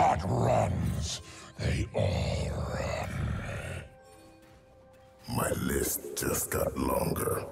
blood runs, they all run. My list just got longer.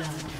blood.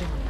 Has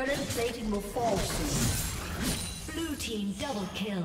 Turret plating will fall soon. Blue team double kill.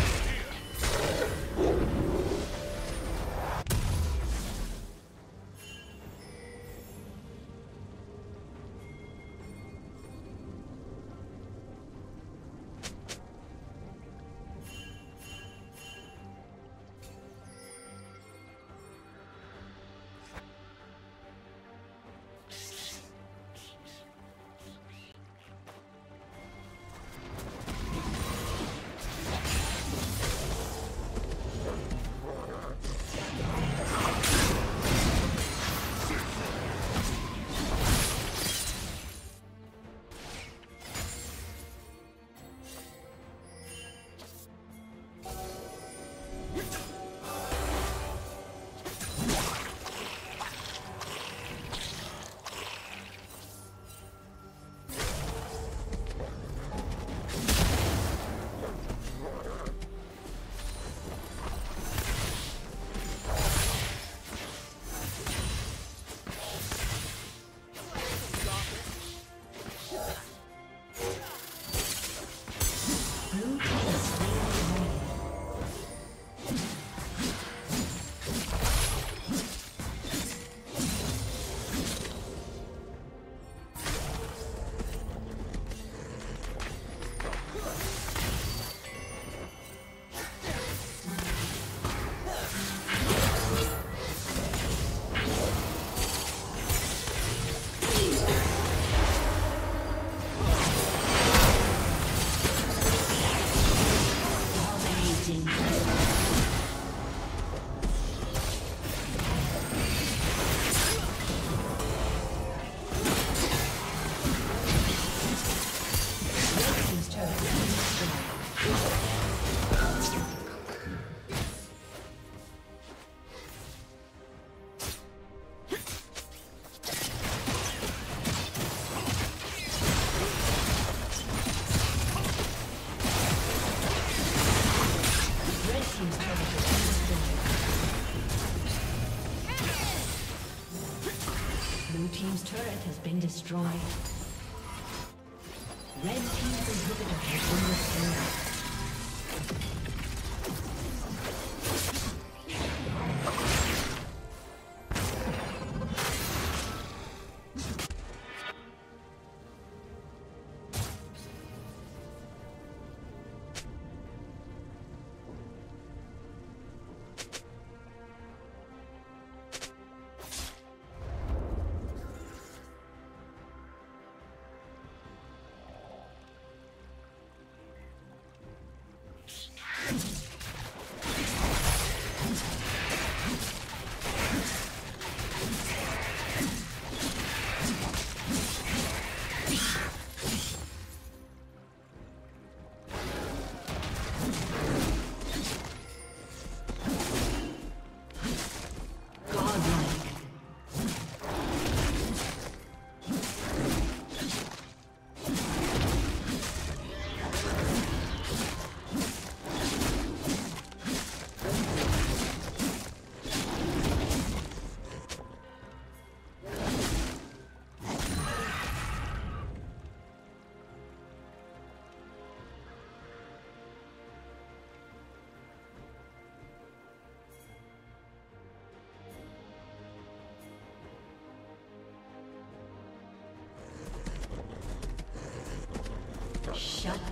Been destroyed.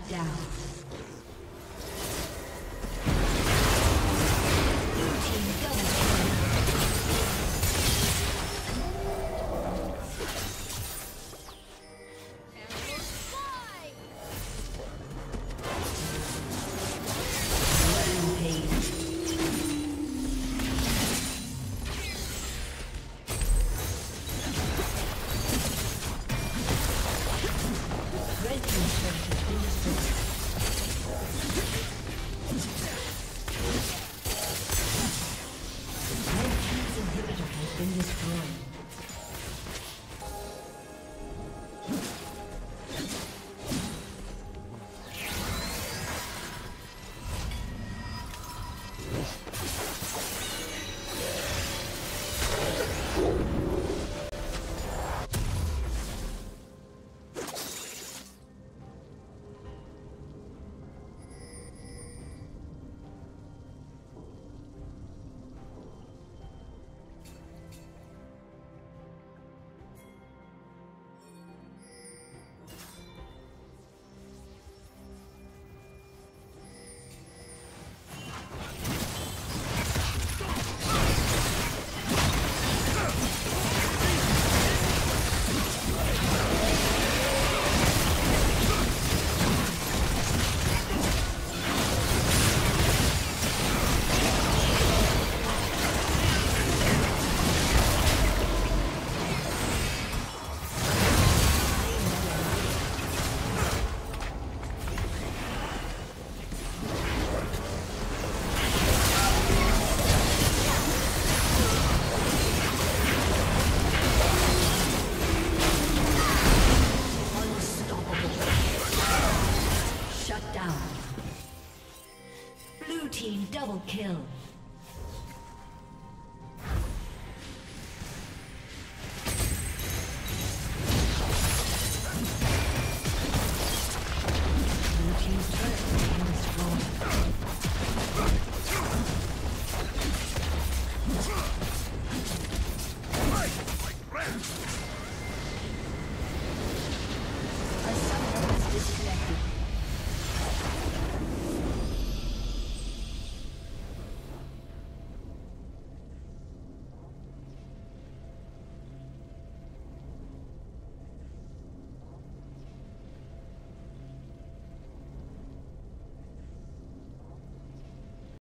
Down.